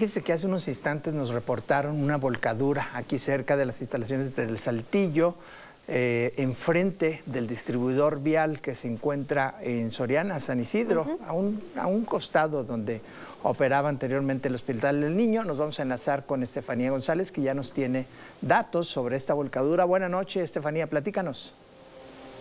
Fíjese que hace unos instantes nos reportaron una volcadura aquí cerca de las instalaciones del Saltillo, eh, enfrente del distribuidor vial que se encuentra en Soriana, San Isidro, a, un, a un costado donde operaba anteriormente el Hospital del Niño. Nos vamos a enlazar con Estefanía González, que ya nos tiene datos sobre esta volcadura. Buenas noches, Estefanía, platícanos.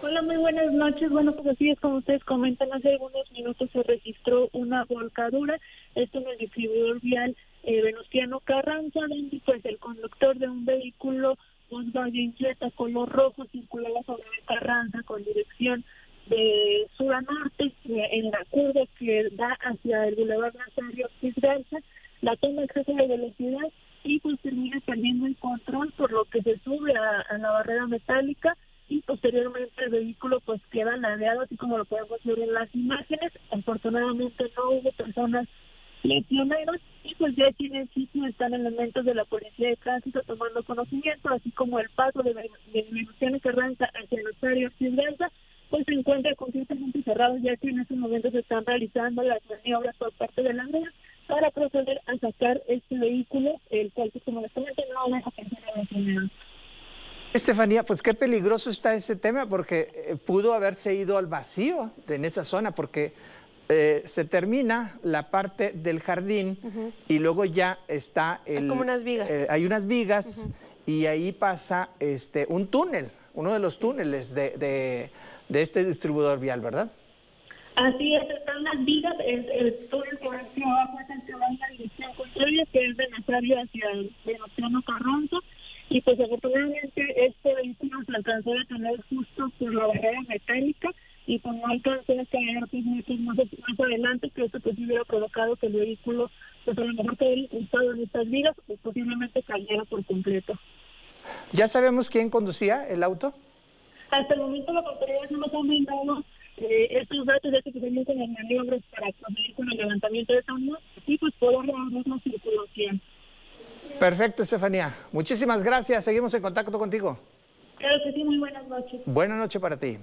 Hola, muy buenas noches. Bueno, pues así es como ustedes comentan, hace algunos minutos se registró una volcadura, esto en el distribuidor vial eh, Venustiano Carranza, pues el conductor de un vehículo Volkswagen Jetta color rojo circulaba sobre Carranza con dirección de sur a norte en la curva que da hacia el Boulevard Nazario Garza, la toma exceso de velocidad y pues termina perdiendo el control por lo que se sube a la barrera metálica y posteriormente el vehículo pues queda ladeado así como lo podemos ver en las imágenes. Afortunadamente no hubo personas lesionadas y pues ya aquí en el sitio están elementos de la policía de tránsito tomando conocimiento, así como el paso de, de que arranca hacia el área Occidental, pues se encuentra completamente cerrado ya que en estos momentos se están realizando las maniobras por parte de la red para proceder a sacar este vehículo, el cual pues, como les comenté no deja personas lesionadas. Estefanía, pues qué peligroso está ese tema porque eh, pudo haberse ido al vacío en esa zona porque eh, se termina la parte del jardín y luego ya está el... Hay como unas vigas. Eh, hay unas vigas y ahí pasa este, un túnel, uno de los túneles de, de, este distribuidor vial, ¿verdad? Así es, están las vigas, el, el túnel que va hacia abajo es el que va en la dirección contraria, que es de Nazario hacia el Venustiano Carranza y pues afortunadamente este vehículo se alcanzó a tener justo por la barrera metálica y pues no alcanzó a caer pues más, más adelante que esto pues hubiera provocado que el vehículo pues a lo mejor quedara incrustado en estas vigas o posiblemente cayera por completo. ¿Ya sabemos quién conducía el auto? Hasta el momento la autoridad no nos ha mandado eh, estos datos ya que se las maniobras para proceder con el levantamiento de esta y pues poder reabrir la circulación. Perfecto, Estefanía. Muchísimas gracias. Seguimos en contacto contigo. Claro que sí, muy buenas noches. Buenas noches para ti.